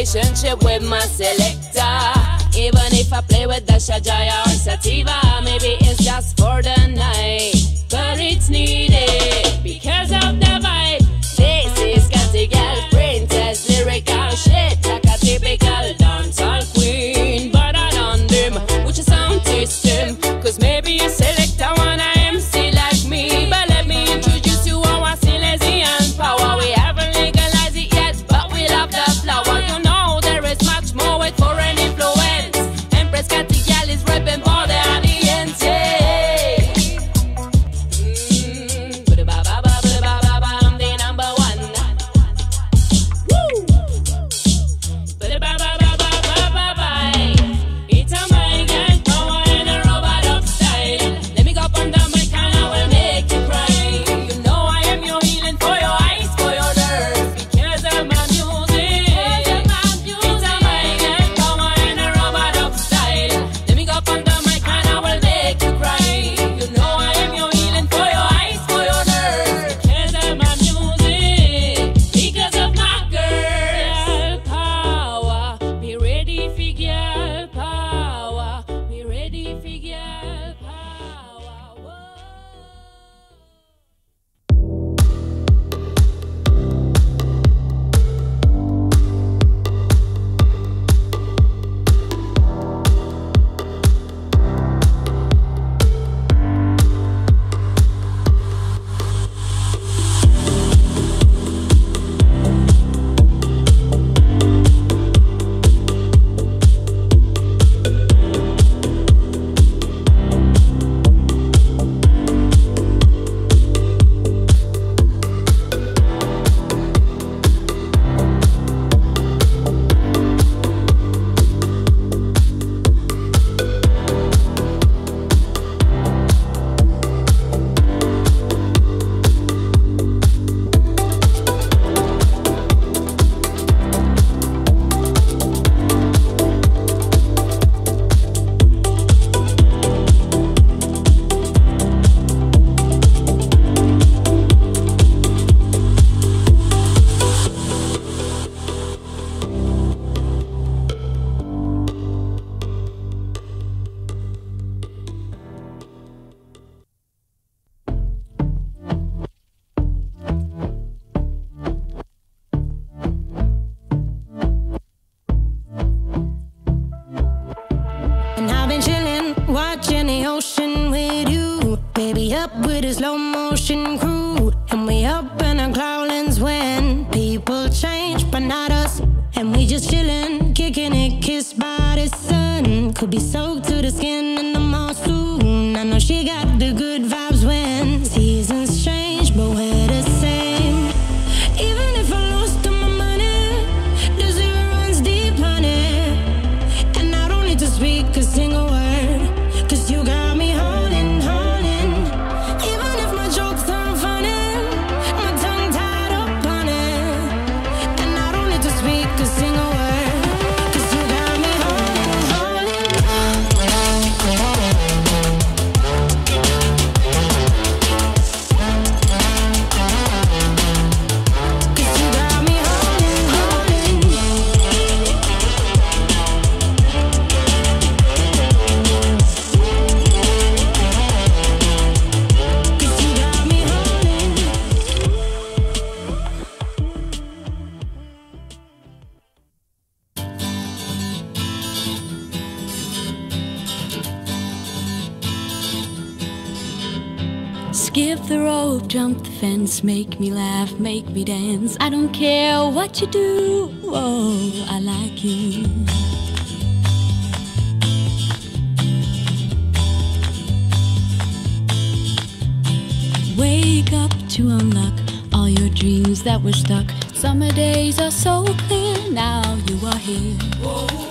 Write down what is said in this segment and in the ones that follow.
relationship with my selector. Even if I play with the Shajaya or Sativa, maybe it's just for the night. But it's needed because of the vibe. This slow motion crew, and we up in our cloudlands when people change, but not us. And we just chillin', kicking it, kissed by the sun. Could be soaked to the skin. Skip the rope, jump the fence, make me laugh, make me dance. I don't care what you do, oh, I like you. Wake up to unlock all your dreams that were stuck. Summer days are so clear, now you are here. Whoa.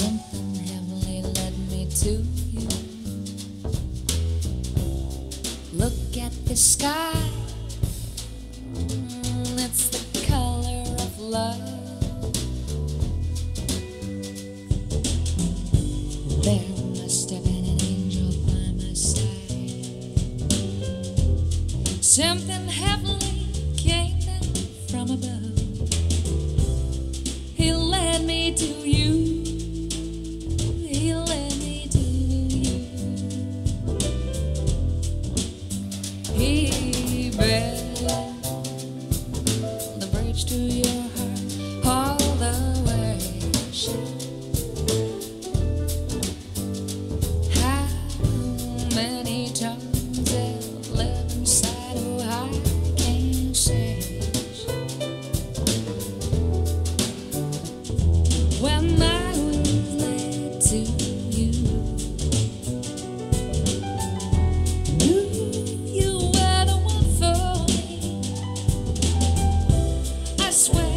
Something heavenly led me to you. Look at the sky. swear.